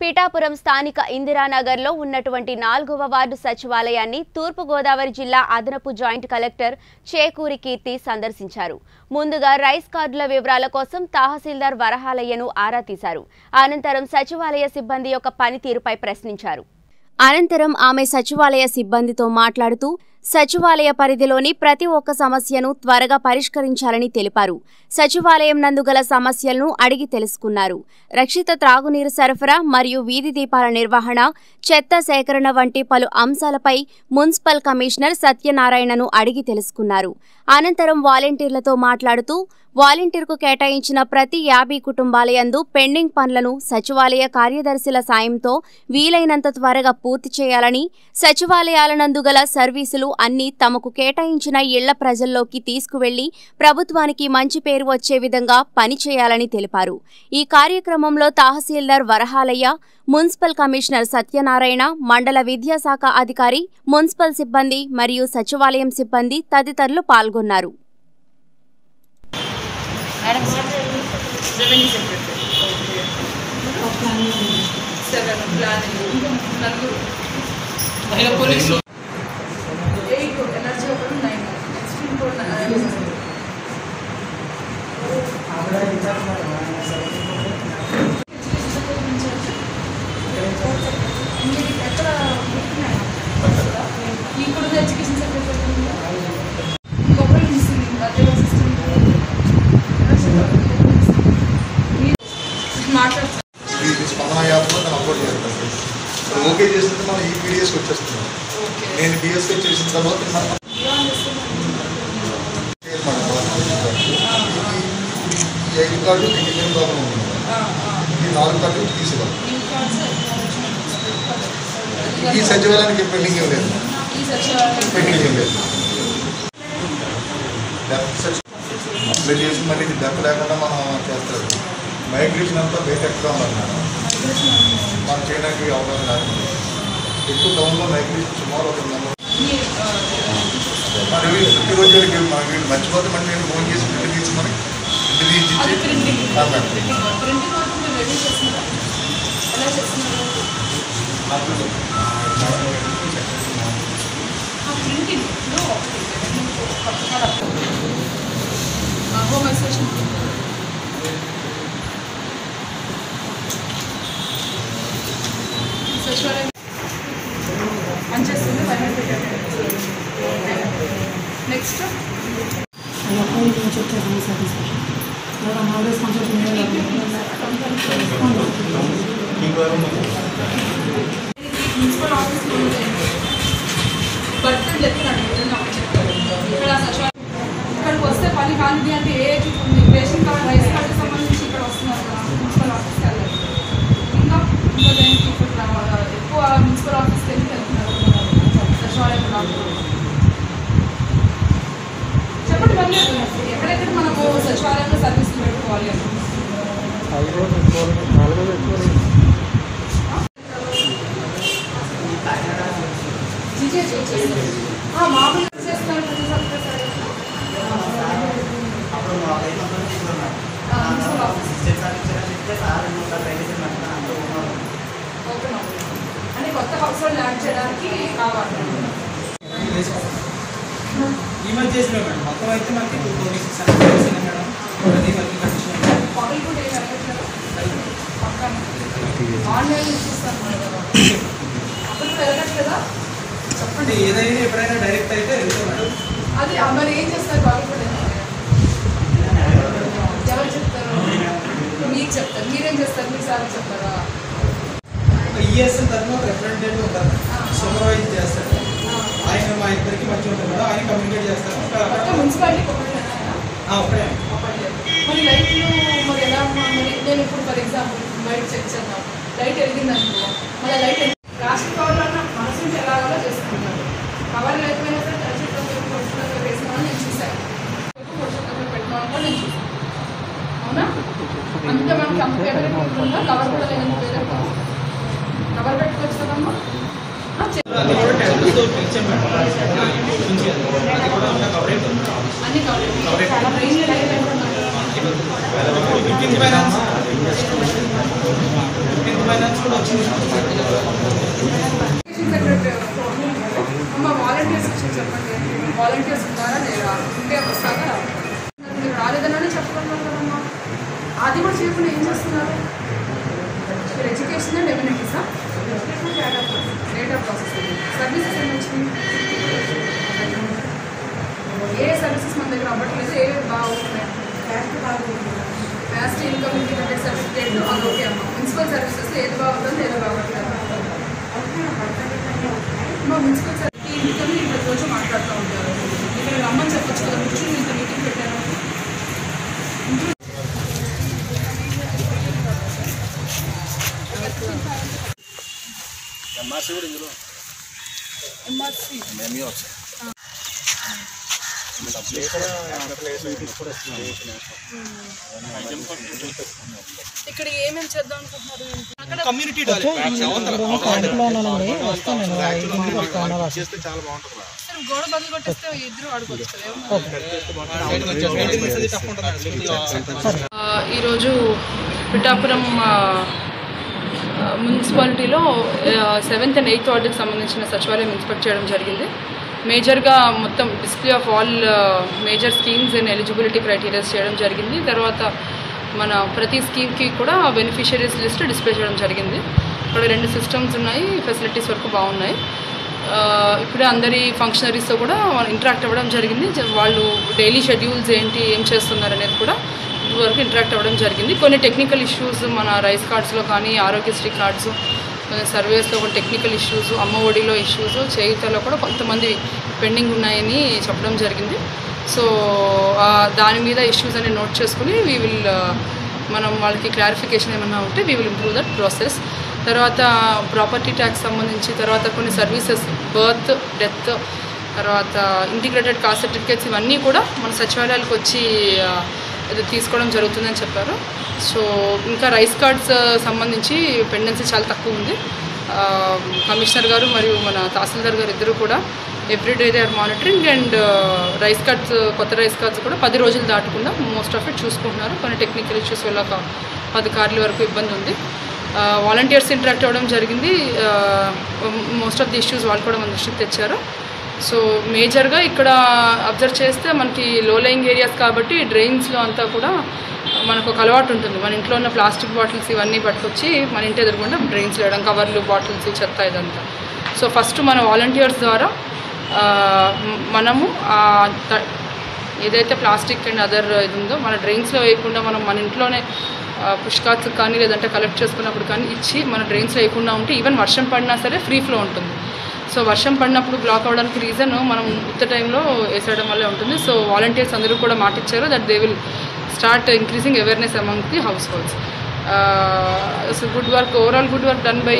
పిఠాపురం స్థానిక ఇందిరానగర్లో ఉన్నటువంటి నాలుగవ వార్డు సచివాలయాన్ని తూర్పుగోదావరి జిల్లా అదనపు జాయింట్ కలెక్టర్ చేకూరి కీర్తి సందర్శించారు. ముందుగా రైస్ కార్డుల వివరాల కోసం తహసీల్దార్ వరహాలయ్యను ఆరా తీశారు. అనంతరం సచివాలయ సిబ్బంది యొక్క పనితీరుపై ప్రశ్నించారు. అనంతరం ఆమె సచివాలయ సిబ్బందితో మాట్లాడుతూ సచివాలయ పరిధిలోని ప్రతి ఒక్క సమస్యను త్వరగా పరిష్కరించాలని తెలిపారు. సచివాలయం నందు గల సమస్యలను అడిగి తెలుసుకున్నారు. రక్షిత త్రాగునీరు సరఫరా మరియు వీధి దీపాల నిర్వహణ చెత్త సేకరణ వంటి పలు అంశాలపై మున్సిపల్ కమిషనర్ సత్యనారాయణను అడిగి తెలుసుకున్నారు. అనంతరం వాలంటీర్లతో మాట్లాడుతూ వాలంటీర్కు కేటాయించిన ప్రతి యాభై కుటుంబాలయందు పెండింగ్ పనులను సచివాలయ కార్యదర్శుల సాయంతో వీలైనంత త్వరగా పూర్తి చేయాలని సచివాలయాలనందు గల సర్వీసులు అన్ని తమకు కేటాయించిన ఇళ్ళ ప్రజల్లోకి తీసుకువెళ్ళి ప్రభుత్వానికి మంచి పేరు వచ్చే విధంగా పనిచేయాలని తెలిపారు. ఈ కార్యక్రమంలో తహసీల్దార్ వరహాలయ్య మున్సిపల్ కమిషనర్ సత్యనారాయణ మండల విద్యాశాఖ అధికారి మున్సిపల్ సిబ్బంది మరియు సచివాలయం సిబ్బంది తదితరులు పాల్గొన్నారు. మహిళా పోలీసు నేను బిఎస్కి చేసిన తర్వాత మనం ఈ ఐదు కార్డు టికెట్ ప్రాబ్లం ఉంది ఈ నాలుగు కార్డు తీసేవాళ్ళు. ఈ సచివాలయానికి పెండింగ్ ఏం లేదు. ఈ సచివాలయం పెండింగ్ ఏం లేదు. డెత్ సచి అప్లై చేసి మళ్ళీ ఇది డెత్ లేకుండా మనం చేస్తారు. మైగ్రేషన్ అంతా బయట ఎక్కడ ఉన్నారు మనం చేయడానికి అవకాశం లేదు ఎక్కువ టౌన్లో మైగ్రేషన్ సుమారు ఒక నెల మీ, ఆ, మరి వీళ్ళు చుట్టూ వచ్చేకి మన వీళ్ళు మర్చిపోతే మళ్ళీ నేను ఫోన్ చేసి ప్రింట్ తీసి మరి ప్రింట్ తీసి అది ఇచ్చి ప్రింటింగ్ ఆ, మేడం. ప్రింటింగ్ ప్రింటింగ్ వర్క్ మీరు రెడీ చేస్తున్నారా ఎలా చేస్తున్నారు ఆ ప్రింటింగ్లో హోమ్ ఐసోలేషన్ సచివాలయం పనిచేస్తుంది పని నెక్స్ట్ అప్పుడు నేను చెప్తాను sir sir holidays consult municipal ఆఫీస్లో బర్త్ చెప్తున్నాడు ఏదైనా ఒకటి చెప్తాడు ఇక్కడ సచివాలయం ఇక్కడికి వస్తే పని కానిది అంటే ఏ ఏజ్ ఉంది రేషన్ కార్డ్ రైస్ కార్డుకి సంబంధించి ఇక్కడ వస్తున్నారు కదా మున్సిపల్ ఆఫీస్కి వెళ్ళాలి ఇంకా ఇంకా దేనికి ఇప్పుడు రావాలి? ఎక్కువ మున్సిపల్ ఆఫీస్కి ఎందుకు వెళ్తున్నారు సచివాలయం డాక్టర్ చెప్పండి పర్లేదు సచివాలయంలో సర్వీసులు పెట్టుకోవాలి మామూలుగా అంటే కొత్త హౌస్ హోల్డ్ యాడ్ చేయడానికి కావాలి ఈ మేడం. మొత్తం అయితే మనకి టూ థౌసండ్ సిక్స్ హండ్రెడ్ చేసిన మేడం. ప్రతి వర్కింగ్ పక్కన ఆన్లైన్ మేడం అప్పుడు చెప్పండి ఏదైనా ఎప్పుడైనా డైరెక్ట్ అయితే వెళ్తాం మేడం. అది అమ్మాయి మరి ఏం చేస్తారు పగలు ఎవరు చెప్తారు మీకు చెప్తారు మీరేం చేస్తారు మీ సార్ చెప్తారా ఒక ఈఎస్ తరఫున రిప్రజెంటేటివ్ ఉంటారు సూపర్వైజ్ చేస్తారు ఆయన మా ఇద్దరికి మంచిగా ఉంటుంది మేడం ఆయన కమ్యూనికేట్ చేస్తారు. ఒకటి మరి లైట్లు మరి ఎలా మరి నేను ఇప్పుడు ఫర్ ఎగ్జాంపుల్ బయట చెక్ చేద్దాం. లైట్ వెలిగింది అనుకో మళ్ళీ లైట్ ప్లాస్టిక్ కవర్లో మనసు నుంచి ఎలాగో చేసుకుంటారు కవర్ లేకపోయినా సరే తరచుగా పొడుచుగా వేసిన వాళ్ళు నేను చూశాను. పొడుచుగా పెట్టిన వాళ్ళు కూడా నేను చూశాను. అవునా? పేపర్ ఉంటుందా కవర్ కూడా పేపర్ కవర్ పెట్టుకోవచ్చు కదమ్మా. ఫిఫ్టీన్త్ ఫైనాన్స్ ఫిఫ్టీన్త్ ఫైనాన్స్ కూడా వచ్చింది సెక్రటరీ అమ్మ వాలంటీర్స్ వచ్చి చెప్పండి వాలంటీర్స్ ఉన్నారా లేదా ఉంటే వస్తారా మీరు రాలేదనని చెప్పగలరు కదమ్మా అది కూడా చేయకుండా ఏం చేస్తున్నారు ఫ్యాస్ట్ ఇన్కమ్ ఇండిపెండెంట్ సర్టిఫికేట్ అది ఓకే అమ్మ మున్సిపల్ సర్వీసెస్ ఏది బాగుంటుంది ఏది బాగుంటుంది మా మున్సిపల్ సర్వీస్ ఇన్కమ్ నేను ప్రతిరోజు మాట్లాడుతూ ఉంటారు ఇక్కడ రమ్మని చెప్పొచ్చు కదా కూర్చొని ఇంత మీటింగ్ పెట్టాను ఎంఆర్సీ ఇక్కడ ఏమేమి చేద్దాం అనుకుంటున్నారు? కమ్యూనిటీ గోడ బదులు కొట్టేస్తే ఇద్దరు ఆడుకోవచ్చు. ఈరోజు పిఠాపురం మున్సిపాలిటీలో సెవెంత్ అండ్ ఎయిత్ వార్డుకి సంబంధించిన సచివాలయం ఇన్స్పెక్ట్ చేయడం జరిగింది. మేజర్గా మొత్తం display of all major schemes and eligibility criterias చేయడం జరిగింది. తర్వాత మన ప్రతి స్కీమ్కి కూడా బెనిఫిషరీస్ లిస్ట్ డిస్ప్లే చేయడం జరిగింది. ఇక్కడ రెండు సిస్టమ్స్ ఉన్నాయి ఫెసిలిటీస్ వరకు బాగున్నాయి. ఇప్పుడే అందరి ఫంక్షనరీస్తో కూడా ఇంటరాక్ట్ అవ్వడం జరిగింది. వాళ్ళు డైలీ షెడ్యూల్స్ ఏంటి ఏం చేస్తున్నారు అనేది కూడా వరకు ఇంటరాక్ట్ అవ్వడం జరిగింది. కొన్ని టెక్నికల్ ఇష్యూస్ మన రైస్ కార్డ్స్లో కానీ ఆరోగ్యశ్రీ కార్డ్స్ సర్వేస్లో కూడా టెక్నికల్ ఇష్యూస్ అమ్మ ఒడిలో ఇష్యూస్ చేయుతలో కూడా కొంతమంది పెండింగ్ ఉన్నాయని చెప్పడం జరిగింది. సో దాని మీద ఇష్యూస్ అనేవి నోట్ చేసుకుని వీ విల్ మనం వాళ్ళకి క్లారిఫికేషన్ ఏమన్నా ఉంటే we will improve that process తర్వాత ప్రాపర్టీ ట్యాక్స్ సంబంధించి తర్వాత కొన్ని సర్వీసెస్ బర్త్ డెత్ తర్వాత ఇంటిగ్రేటెడ్ కాస్ట్ సర్టిఫికేట్స్ ఇవన్నీ కూడా మన సచివాలయాలకు వచ్చి ఇది తీసుకోవడం జరుగుతుందని చెప్పారు. సో ఇంకా రైస్ కార్డ్స్ సంబంధించి పెండెన్సీ చాలా తక్కువ ఉంది. కమిషనర్ గారు మరియు మన తహసీల్దార్ గారు ఇద్దరు కూడా everyday they are monitoring and rice cards కొత్త రైస్ కార్డ్స్ కూడా పది రోజులు దాటకుండా మోస్ట్ ఆఫ్ ఇట్ చూసుకుంటున్నారు. కొన్ని టెక్నికల్ ఇష్యూస్ వల్ల ఒక పది కార్ల వరకు ఇబ్బంది ఉంది. వాలంటీర్స్ ఇంటరాక్ట్ అవ్వడం జరిగింది. మోస్ట్ ఆఫ్ ది ఇష్యూస్ వాళ్ళు కూడా మన దృష్టికి తెచ్చారు. సో మేజర్గా ఇక్కడ అబ్జర్వ్ చేస్తే మనకి లో లయింగ్ ఏరియాస్ కాబట్టి డ్రైన్స్లో అంతా కూడా మనకు ఒక అలవాటు ఉంటుంది. మన ఇంట్లో ఉన్న ప్లాస్టిక్ బాటిల్స్ ఇవన్నీ పట్టుకొచ్చి మన ఇంటి ఎదురుకుండా డ్రైన్స్ వేయడం కవర్లు బాటిల్స్ చెత్త ఇదంతా. సో ఫస్ట్ మన వాలంటీర్స్ ద్వారా మనము త- ఏదైతే ప్లాస్టిక్ అండ్ అదర్ ఇది ఉందో మన డ్రైన్స్లో వేయకుండా మనం మన ఇంట్లోనే పుష్కార్స్ కానీ లేదంటే కలెక్ట్ చేసుకున్నప్పుడు కానీ ఇచ్చి మన డ్రైన్స్లో వేయకుండా ఉంటే ఈవెన్ వర్షం పడినా సరే ఫ్రీ ఫ్లో ఉంటుంది. సో వర్షం పడినప్పుడు బ్లాక్ అవ్వడానికి రీజన్ మనం ఉత్త టైంలో వేసేయడం వల్లే ఉంటుంది. సో వాలంటీర్స్ అందరూ కూడా మాటిచ్చారు that they will start increasing awareness among the households so good work overall good work done by